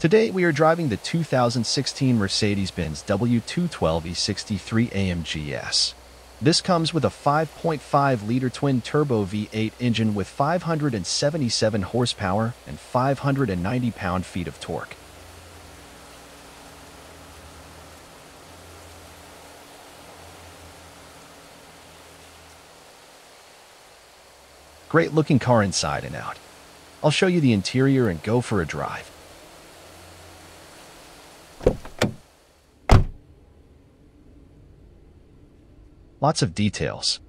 Today we are driving the 2016 Mercedes-Benz W212 E63 AMG S. This comes with a 5.5-liter twin-turbo V8 engine with 577 horsepower and 590 pound-feet of torque. Great looking car inside and out. I'll show you the interior and go for a drive. Lots of details.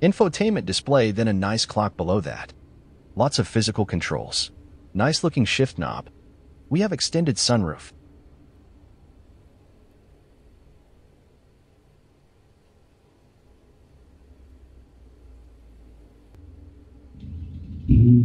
Infotainment display, then a nice clock below that. Lots of physical controls. Nice looking shift knob. We have extended sunroof. Mm-hmm.